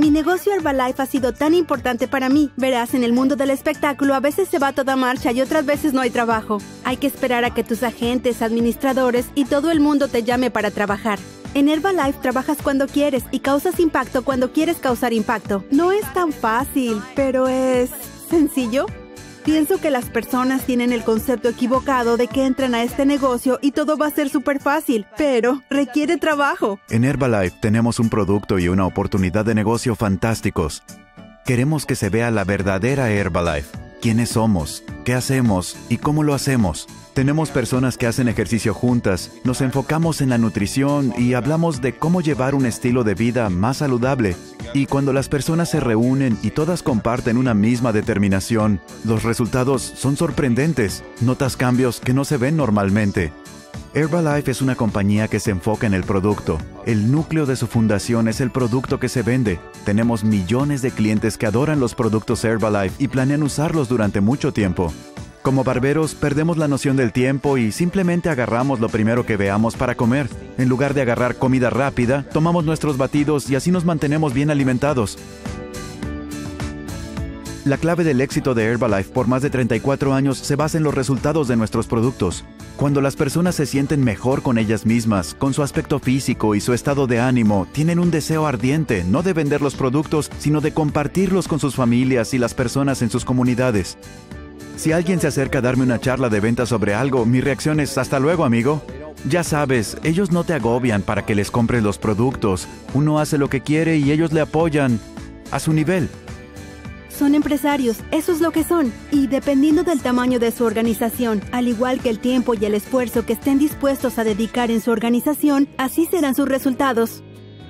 Mi negocio Herbalife ha sido tan importante para mí. Verás, en el mundo del espectáculo a veces se va toda marcha y otras veces no hay trabajo. Hay que esperar a que tus agentes, administradores y todo el mundo te llame para trabajar. En Herbalife trabajas cuando quieres y causas impacto cuando quieres causar impacto. No es tan fácil, pero es sencillo. Pienso que las personas tienen el concepto equivocado de que entran a este negocio y todo va a ser súper fácil, pero requiere trabajo. En Herbalife tenemos un producto y una oportunidad de negocio fantásticos. Queremos que se vea la verdadera Herbalife, quiénes somos, qué hacemos y cómo lo hacemos. Tenemos personas que hacen ejercicio juntas, nos enfocamos en la nutrición y hablamos de cómo llevar un estilo de vida más saludable. Y cuando las personas se reúnen y todas comparten una misma determinación, los resultados son sorprendentes. Notas cambios que no se ven normalmente. Herbalife es una compañía que se enfoca en el producto. El núcleo de su fundación es el producto que se vende. Tenemos millones de clientes que adoran los productos Herbalife y planean usarlos durante mucho tiempo. Como barberos perdemos la noción del tiempo y simplemente agarramos lo primero que veamos para comer. En lugar de agarrar comida rápida, tomamos nuestros batidos y así nos mantenemos bien alimentados. La clave del éxito de Herbalife por más de 34 años se basa en los resultados de nuestros productos. Cuando las personas se sienten mejor con ellas mismas, con su aspecto físico y su estado de ánimo, tienen un deseo ardiente no de vender los productos, sino de compartirlos con sus familias y las personas en sus comunidades. Si alguien se acerca a darme una charla de venta sobre algo, mi reacción es hasta luego, amigo. Ya sabes, ellos no te agobian para que les compres los productos. Uno hace lo que quiere y ellos le apoyan a su nivel. Son empresarios, eso es lo que son. Y dependiendo del tamaño de su organización, al igual que el tiempo y el esfuerzo que estén dispuestos a dedicar en su organización, así serán sus resultados.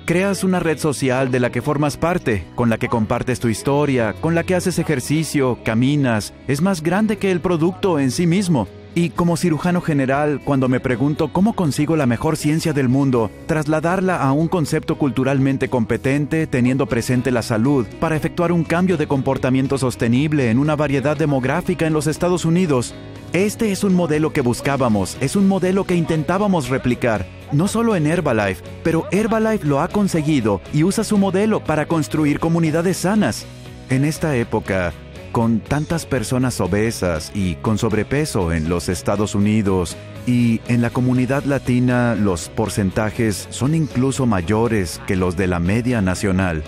Creas una red social de la que formas parte, con la que compartes tu historia, con la que haces ejercicio, caminas, es más grande que el producto en sí mismo. Y como cirujano general, cuando me pregunto cómo consigo la mejor ciencia del mundo, trasladarla a un concepto culturalmente competente, teniendo presente la salud, para efectuar un cambio de comportamiento sostenible en una variedad demográfica en los Estados Unidos, este es un modelo que buscábamos, es un modelo que intentábamos replicar, no solo en Herbalife, pero Herbalife lo ha conseguido y usa su modelo para construir comunidades sanas. En esta época, con tantas personas obesas y con sobrepeso en los Estados Unidos y en la comunidad latina los porcentajes son incluso mayores que los de la media nacional.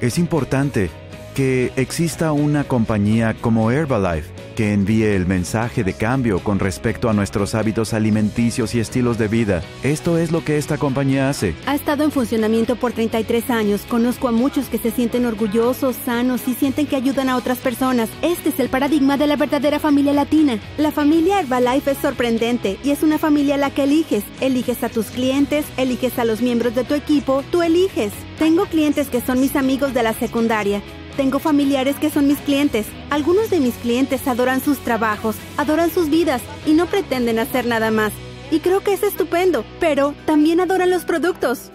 Es importante que exista una compañía como Herbalife que envíe el mensaje de cambio con respecto a nuestros hábitos alimenticios y estilos de vida. Esto es lo que esta compañía hace. Ha estado en funcionamiento por 33 años. Conozco a muchos que se sienten orgullosos, sanos y sienten que ayudan a otras personas. Este es el paradigma de la verdadera familia latina. La familia Herbalife es sorprendente y es una familia a la que eliges. Eliges a tus clientes, eliges a los miembros de tu equipo, tú eliges. Tengo clientes que son mis amigos de la secundaria tengo familiares que son mis clientes. Algunos de mis clientes adoran sus trabajos, adoran sus vidas y no pretenden hacer nada más. Y creo que es estupendo, pero también adoran los productos.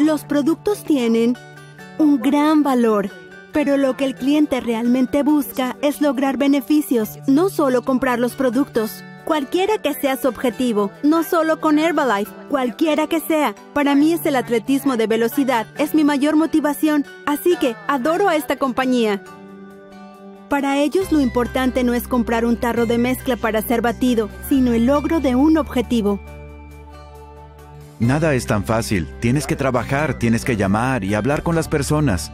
Los productos tienen un gran valor, pero lo que el cliente realmente busca es lograr beneficios, no solo comprar los productos. Cualquiera que sea su objetivo, no solo con Herbalife, cualquiera que sea. Para mí es el atletismo de velocidad, es mi mayor motivación, así que adoro a esta compañía. Para ellos lo importante no es comprar un tarro de mezcla para ser batido, sino el logro de un objetivo. Nada es tan fácil, tienes que trabajar, tienes que llamar y hablar con las personas.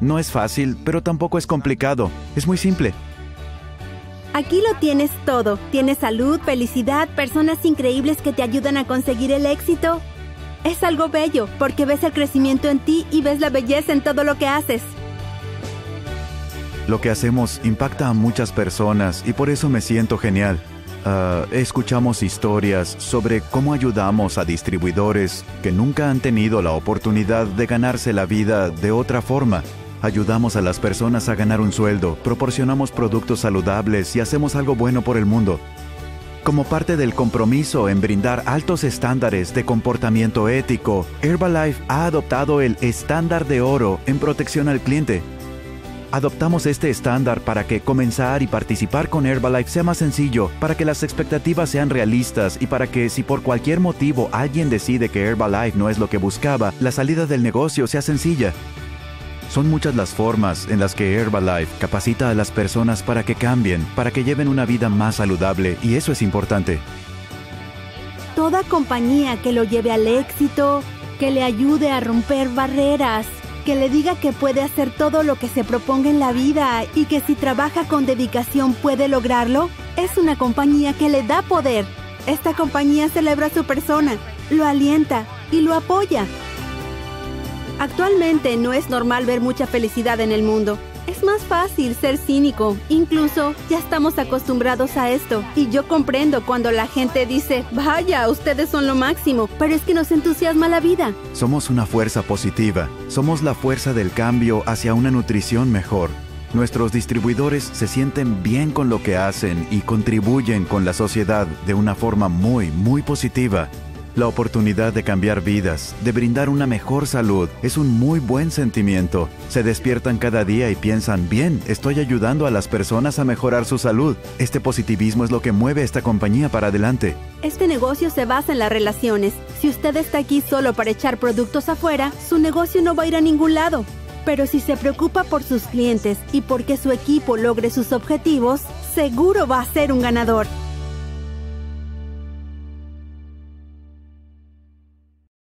No es fácil, pero tampoco es complicado, es muy simple. Aquí lo tienes todo. Tienes salud, felicidad, personas increíbles que te ayudan a conseguir el éxito. Es algo bello porque ves el crecimiento en ti y ves la belleza en todo lo que haces. Lo que hacemos impacta a muchas personas y por eso me siento genial. Ah, escuchamos historias sobre cómo ayudamos a distribuidores que nunca han tenido la oportunidad de ganarse la vida de otra forma Ayudamos a las personas a ganar un sueldo, proporcionamos productos saludables y hacemos algo bueno por el mundo. Como parte del compromiso en brindar altos estándares de comportamiento ético, Herbalife ha adoptado el estándar de oro en protección al cliente. Adoptamos este estándar para que comenzar y participar con Herbalife sea más sencillo, para que las expectativas sean realistas y para que si por cualquier motivo alguien decide que Herbalife no es lo que buscaba, la salida del negocio sea sencilla. Son muchas las formas en las que Herbalife capacita a las personas para que cambien, para que lleven una vida más saludable y eso es importante. Toda compañía que lo lleve al éxito, que le ayude a romper barreras, que le diga que puede hacer todo lo que se proponga en la vida y que si trabaja con dedicación puede lograrlo, es una compañía que le da poder. Esta compañía celebra a su persona, lo alienta y lo apoya. Actualmente no es normal ver mucha felicidad en el mundo. Es más fácil ser cínico, incluso ya estamos acostumbrados a esto. Y yo comprendo cuando la gente dice, vaya, ustedes son lo máximo, pero es que nos entusiasma la vida. Somos una fuerza positiva, somos la fuerza del cambio hacia una nutrición mejor. Nuestros distribuidores se sienten bien con lo que hacen y contribuyen con la sociedad de una forma muy, muy positiva. La oportunidad de cambiar vidas, de brindar una mejor salud, es un muy buen sentimiento. Se despiertan cada día y piensan, bien, estoy ayudando a las personas a mejorar su salud. Este positivismo es lo que mueve esta compañía para adelante. Este negocio se basa en las relaciones. Si usted está aquí solo para echar productos afuera, su negocio no va a ir a ningún lado. Pero si se preocupa por sus clientes y porque su equipo logre sus objetivos, seguro va a ser un ganador.